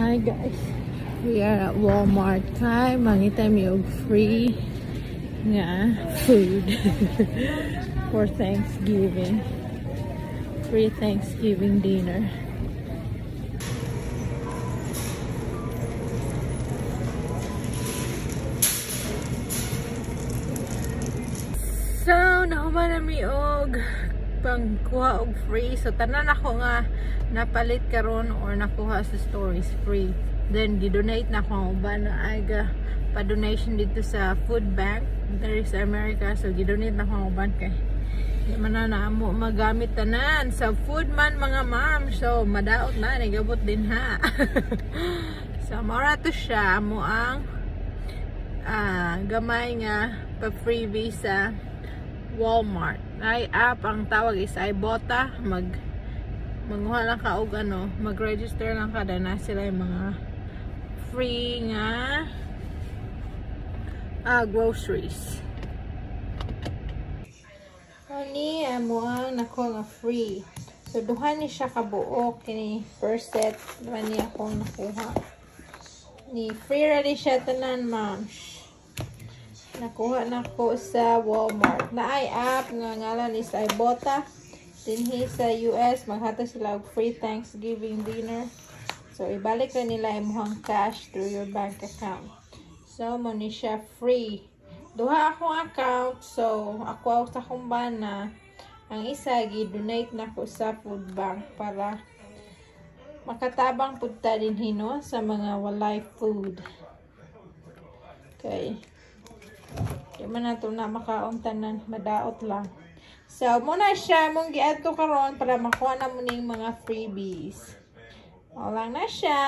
Hi guys. We are at Walmart kay mi og free nga food for Thanksgiving. Free Thanksgiving dinner. So, nahuman na pangkuha og free. So, tanan ako nga napalit karon or nakuha sa stores free. Then, gidonate na ako ba na aga pa-donation dito sa food bank. There is America. So, gidonate na ako ban kay di magamit tanan sa food man mga ma'am. So, madaot na. Nagabot din ha. so, mara to siya. Mo ang ah, gamay nga pa-free visa Walmart. Ay app ang tawag is iBota. Mag manguha lang ka og ano, mag-register lang ka na sila yung mga free nga ah, groceries. Ani amo ang nako nga free. So duha ni siya ka buok kini first set duha ni ako nakuha. Ni free ready siya tanan ma'am. Nakuha na ko sa Walmart. Na ay app nga ngalan is Ibotta. Dinhi sa US, maghata sila og free Thanksgiving dinner. So, ibalik na nila imuhang cash through your bank account. So, mo ni siya free. Duha akong account. So, ako sa akong. Ang isa, gi-donate na ko sa food bank para makatabang punta din hino sa mga walay food. Okay. Di man na ito na makaon tanan, madaot lang. So, muna siya, mong giad ko karon para makuha na mo mga freebies. O lang na siya.